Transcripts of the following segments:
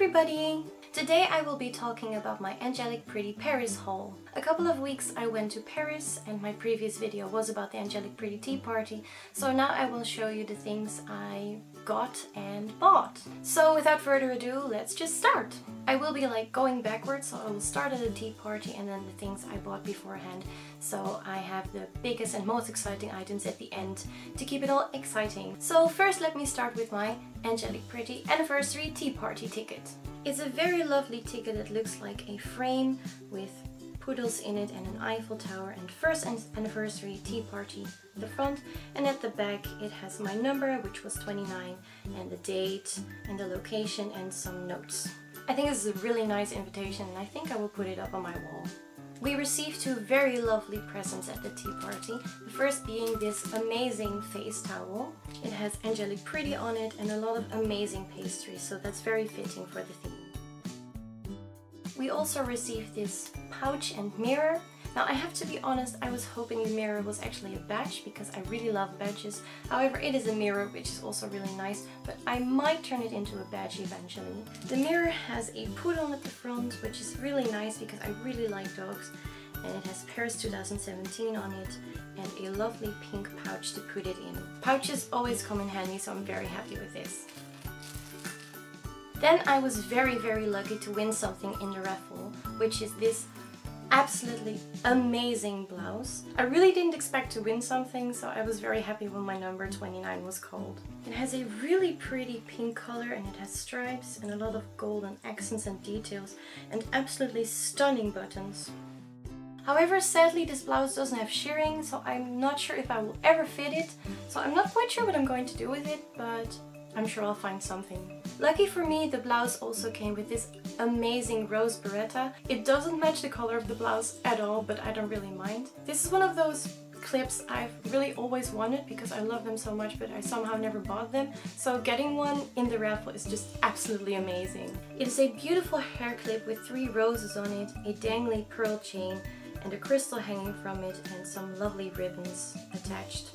everybody! Today I will be talking about my Angelic Pretty Paris haul. A couple of weeks I went to Paris and my previous video was about the Angelic Pretty Tea Party, so now I will show you the things I got and bought. So without further ado, let's just start! I will be like going backwards, so I will start at the tea party and then the things I bought beforehand. So I have the biggest and most exciting items at the end to keep it all exciting. So first let me start with my Angelic Pretty Anniversary Tea Party ticket. It's a very lovely ticket that looks like a frame with poodles in it and an Eiffel Tower and first anniversary tea party at the front and at the back it has my number which was 29 and the date and the location and some notes. I think this is a really nice invitation and I think I will put it up on my wall. We received two very lovely presents at the tea party. The first being this amazing face towel. It has Angelic Pretty on it and a lot of amazing pastries, so that's very fitting for the theme. We also received this pouch and mirror. Now I have to be honest, I was hoping the mirror was actually a badge because I really love badges. However, it is a mirror which is also really nice, but I might turn it into a badge eventually. The mirror has a poodle at the front, which is really nice because I really like dogs. And it has Paris 2017 on it and a lovely pink pouch to put it in. Pouches always come in handy, so I'm very happy with this. Then I was very very lucky to win something in the raffle, which is this absolutely amazing blouse. I really didn't expect to win something, so I was very happy when my number 29 was called. It has a really pretty pink color and it has stripes and a lot of golden accents and details and absolutely stunning buttons. However, sadly this blouse doesn't have shirring, so I'm not sure if I will ever fit it. So I'm not quite sure what I'm going to do with it, but I'm sure I'll find something. Lucky for me, the blouse also came with this amazing rose barrette. It doesn't match the color of the blouse at all, but I don't really mind. This is one of those clips I've really always wanted because I love them so much but I somehow never bought them so getting one in the raffle is just absolutely amazing. It is a beautiful hair clip with three roses on it, a dangly pearl chain and a crystal hanging from it and some lovely ribbons attached.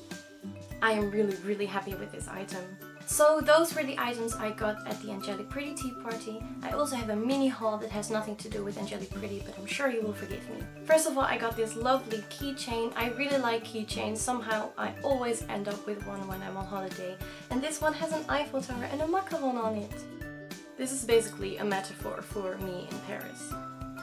I am really really happy with this item. So those were the items I got at the Angelic Pretty Tea Party. I also have a mini haul that has nothing to do with Angelic Pretty, but I'm sure you will forgive me. First of all, I got this lovely keychain. I really like keychains. Somehow I always end up with one when I'm on holiday. And this one has an Eiffel Tower and a macaron on it. This is basically a metaphor for me in Paris.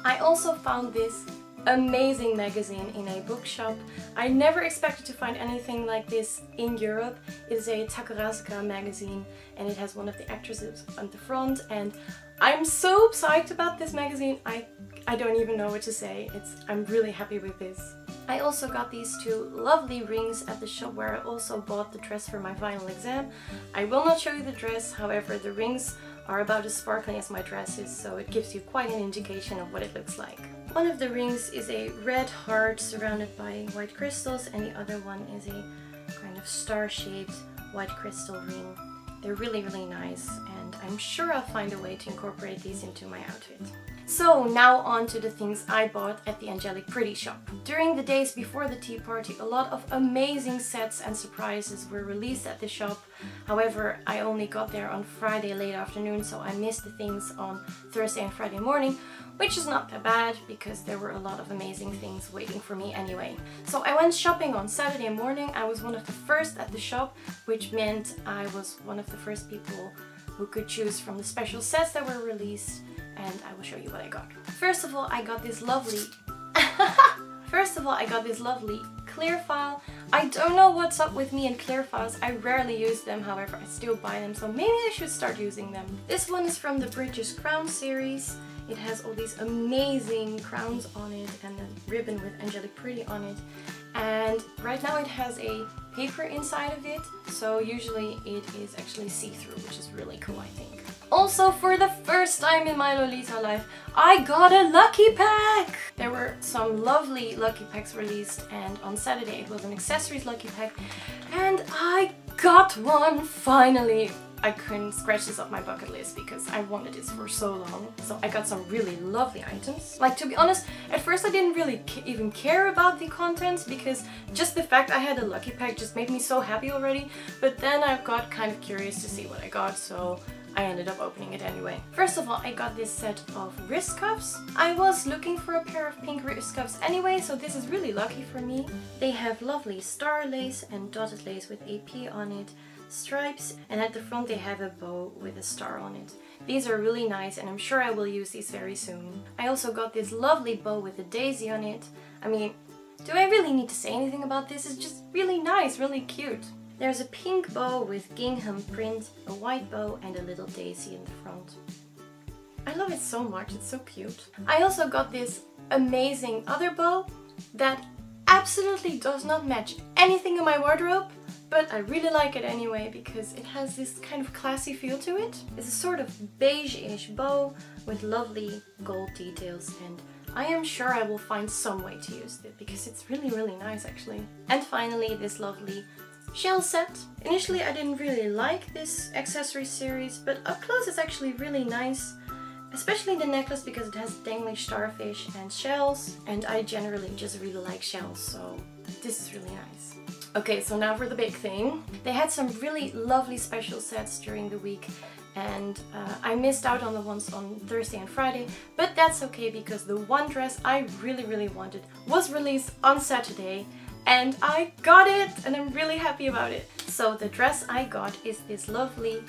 I also found this amazing magazine in a bookshop. I never expected to find anything like this in Europe. It is a Takarazuka magazine and it has one of the actresses on the front and I'm so psyched about this magazine. I, I don't even know what to say. It's I'm really happy with this. I also got these two lovely rings at the shop where I also bought the dress for my final exam. I will not show you the dress, however the rings are about as sparkling as my dress is, so it gives you quite an indication of what it looks like. One of the rings is a red heart surrounded by white crystals and the other one is a kind of star-shaped white crystal ring. They're really really nice and I'm sure I'll find a way to incorporate these into my outfit. So now on to the things I bought at the Angelic Pretty shop. During the days before the tea party a lot of amazing sets and surprises were released at the shop. However, I only got there on Friday late afternoon so I missed the things on Thursday and Friday morning which is not that bad because there were a lot of amazing things waiting for me anyway. So I went shopping on Saturday morning. I was one of the first at the shop which meant I was one of the first people who could choose from the special sets that were released and I will show you what I got. First of all, I got this lovely... First of all, I got this lovely clear file. I don't know what's up with me and clear files. I rarely use them, however, I still buy them, so maybe I should start using them. This one is from the British Crown series. It has all these amazing crowns on it and a ribbon with Angelic Pretty on it. And right now it has a paper inside of it, so usually it is actually see-through, which is really cool, I think. Also, for the first time in my Lolita life, I got a Lucky Pack! There were some lovely Lucky Packs released and on Saturday it was an accessories Lucky Pack and I got one finally! I couldn't scratch this off my bucket list because I wanted this for so long. So I got some really lovely items. Like to be honest, at first I didn't really even care about the contents because just the fact I had a lucky pack just made me so happy already. But then I got kind of curious to see what I got so I ended up opening it anyway. First of all, I got this set of wrist cuffs. I was looking for a pair of pink wrist cuffs anyway, so this is really lucky for me. They have lovely star lace and dotted lace with AP on it, stripes, and at the front they have a bow with a star on it. These are really nice and I'm sure I will use these very soon. I also got this lovely bow with a daisy on it. I mean, do I really need to say anything about this? It's just really nice, really cute. There's a pink bow with gingham print, a white bow and a little daisy in the front. I love it so much, it's so cute. I also got this amazing other bow that absolutely does not match anything in my wardrobe, but I really like it anyway because it has this kind of classy feel to it. It's a sort of beige-ish bow with lovely gold details and I am sure I will find some way to use it because it's really really nice actually. And finally this lovely shell set. Initially I didn't really like this accessory series but up close it's actually really nice. Especially the necklace because it has dangling starfish and shells and I generally just really like shells so this is really nice. Okay, so now for the big thing. They had some really lovely special sets during the week and uh, I missed out on the ones on Thursday and Friday, but that's okay because the one dress I really really wanted was released on Saturday and I got it and I'm really happy about it. So the dress I got is this lovely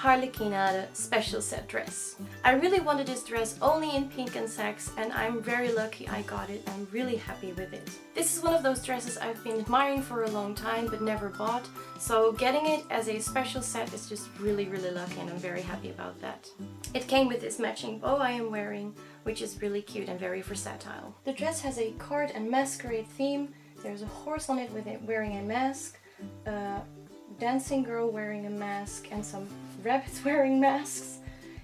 Harlequinade special set dress. I really wanted this dress only in pink and sax and I'm very lucky I got it. I'm really happy with it. This is one of those dresses I've been admiring for a long time but never bought. So getting it as a special set is just really really lucky and I'm very happy about that. It came with this matching bow I am wearing which is really cute and very versatile. The dress has a card and masquerade theme. There's a horse on it with it wearing a mask. a dancing girl wearing a mask and some rabbits wearing masks.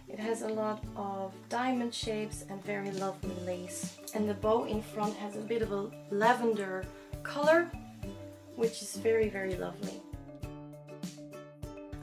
It has a lot of diamond shapes and very lovely lace. And the bow in front has a bit of a lavender color, which is very, very lovely.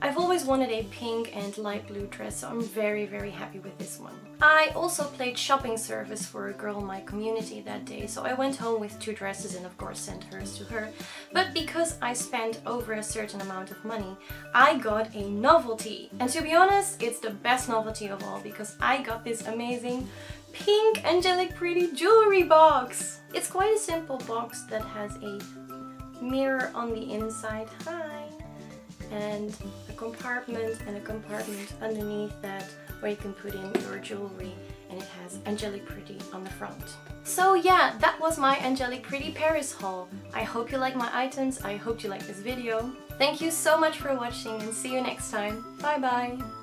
I've always wanted a pink and light blue dress, so I'm very, very happy with this one. I also played shopping service for a girl in my community that day, so I went home with two dresses and of course sent hers to her. But because I spent over a certain amount of money, I got a novelty. And to be honest, it's the best novelty of all because I got this amazing pink angelic pretty jewelry box. It's quite a simple box that has a mirror on the inside. Hi! And a compartment and a compartment underneath that where you can put in your jewelry and it has Angelic Pretty on the front. So yeah, that was my Angelic Pretty Paris haul. I hope you like my items, I hope you like this video. Thank you so much for watching and see you next time. Bye bye!